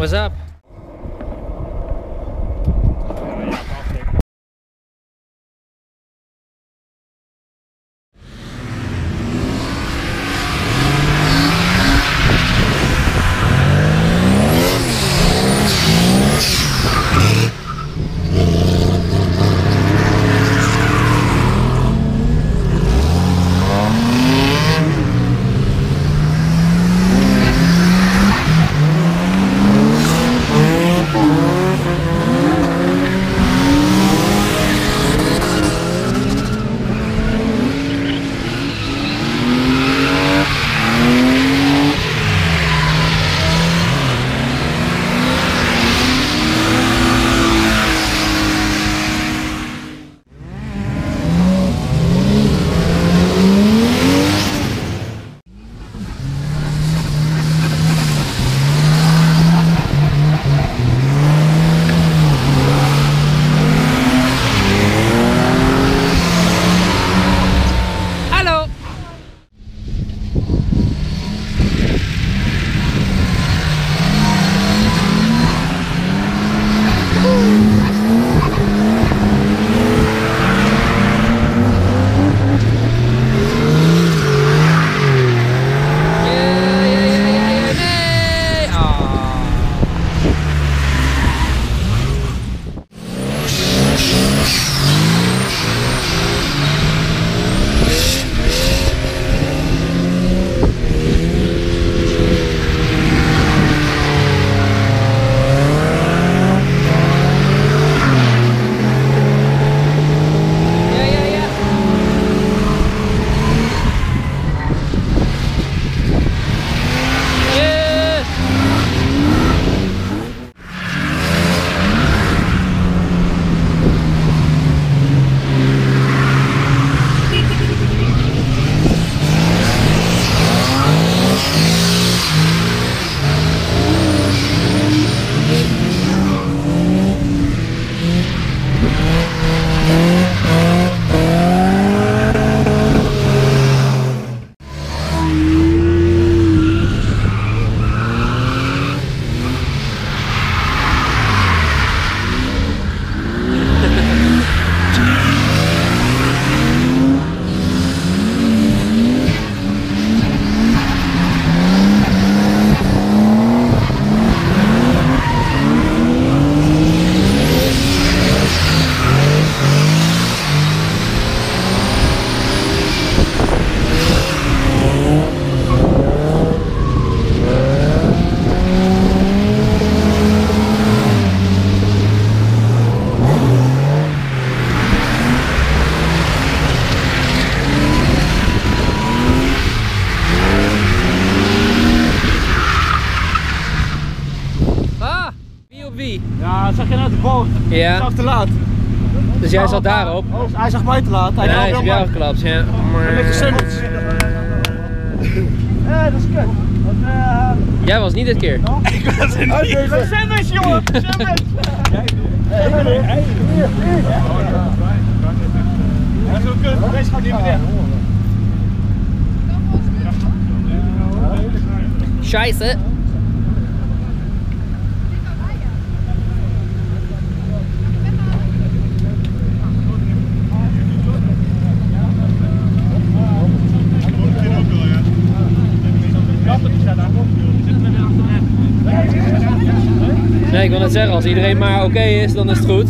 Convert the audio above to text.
What's up? Ja, zag je nou de boot? Ja. Zag te laat. Dus jij zat daarop? Oh, hij zag mij te laat. Hij En hij op jou geklapt, ja. Met de singles. Eh, dat is kut. Want, eh, Jij was niet dit keer. Ik was er niet. Is sandwich, jongen. Sandwich. Hey, kut. Deze gaat niet meer dicht. Nee, ik wil net zeggen, als iedereen maar oké is, dan is het goed.